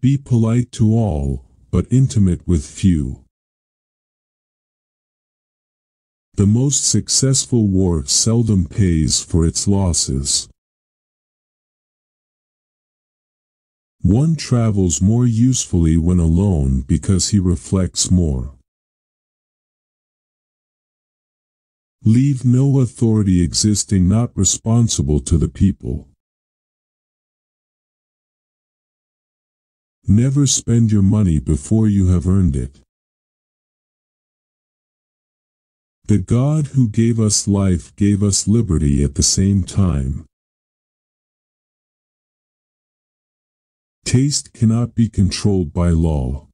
Be polite to all, but intimate with few. The most successful war seldom pays for its losses. One travels more usefully when alone because he reflects more. Leave no authority existing not responsible to the people. Never spend your money before you have earned it. The God who gave us life gave us liberty at the same time. Taste cannot be controlled by law.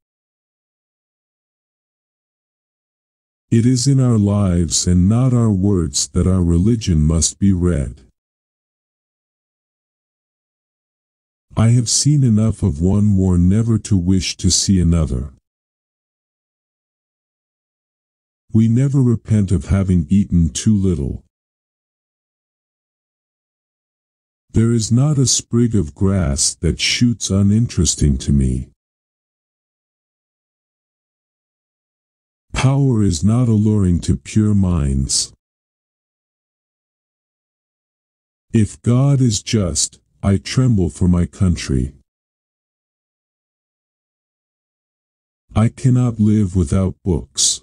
It is in our lives and not our words that our religion must be read. I have seen enough of one war never to wish to see another. We never repent of having eaten too little. There is not a sprig of grass that shoots uninteresting to me. Power is not alluring to pure minds. If God is just, I tremble for my country. I cannot live without books.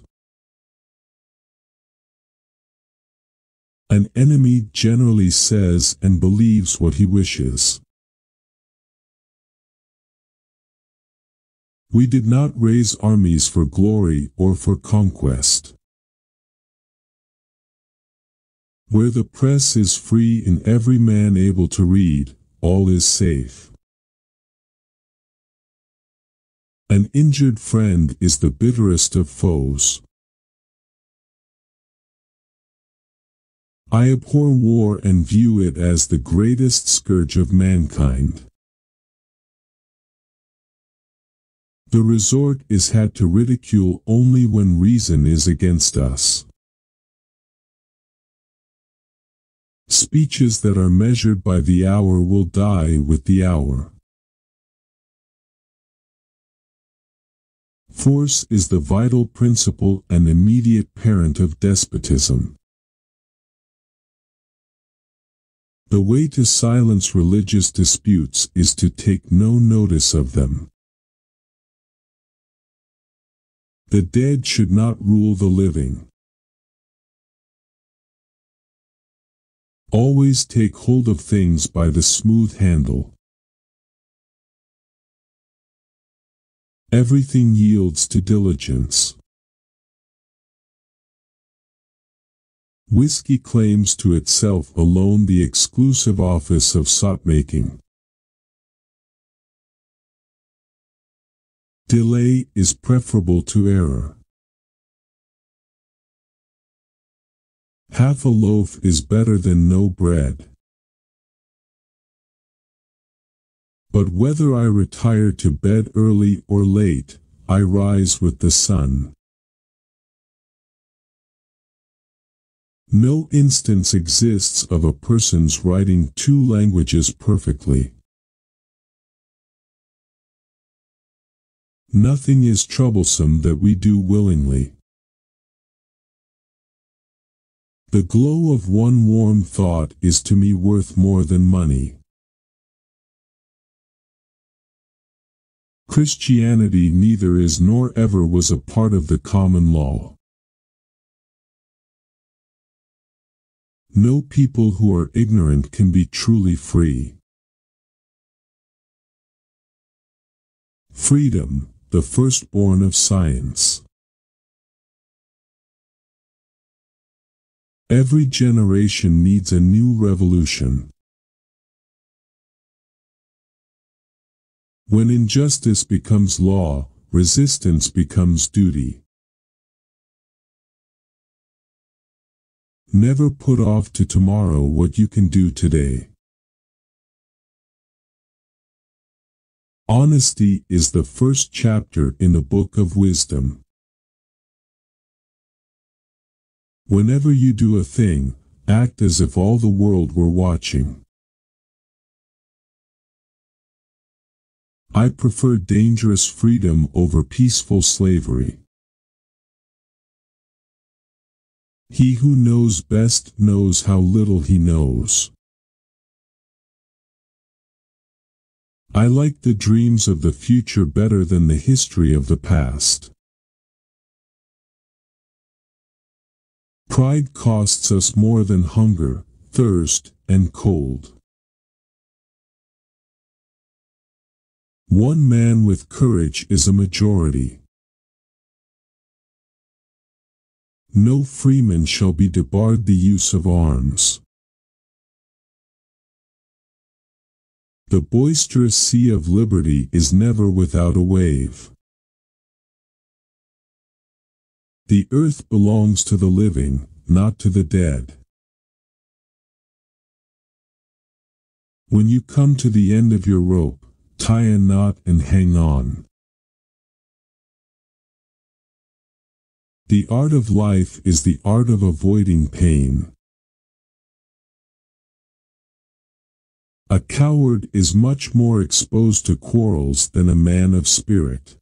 An enemy generally says and believes what he wishes. We did not raise armies for glory or for conquest. Where the press is free and every man able to read, all is safe. An injured friend is the bitterest of foes. I abhor war and view it as the greatest scourge of mankind. The resort is had to ridicule only when reason is against us. Speeches that are measured by the hour will die with the hour. Force is the vital principle and immediate parent of despotism. The way to silence religious disputes is to take no notice of them. The dead should not rule the living. Always take hold of things by the smooth handle. Everything yields to diligence. Whiskey claims to itself alone the exclusive office of sot-making. Delay is preferable to error. Half a loaf is better than no bread. But whether I retire to bed early or late, I rise with the sun. No instance exists of a person's writing two languages perfectly. Nothing is troublesome that we do willingly. The glow of one warm thought is to me worth more than money. Christianity neither is nor ever was a part of the common law. No people who are ignorant can be truly free. Freedom, the firstborn of science. Every generation needs a new revolution. When injustice becomes law, resistance becomes duty. Never put off to tomorrow what you can do today. Honesty is the first chapter in the Book of Wisdom. Whenever you do a thing, act as if all the world were watching. I prefer dangerous freedom over peaceful slavery. He who knows best knows how little he knows. I like the dreams of the future better than the history of the past. Pride costs us more than hunger, thirst, and cold. One man with courage is a majority. No freeman shall be debarred the use of arms. The boisterous sea of liberty is never without a wave. The earth belongs to the living, not to the dead. When you come to the end of your rope, tie a knot and hang on. The art of life is the art of avoiding pain. A coward is much more exposed to quarrels than a man of spirit.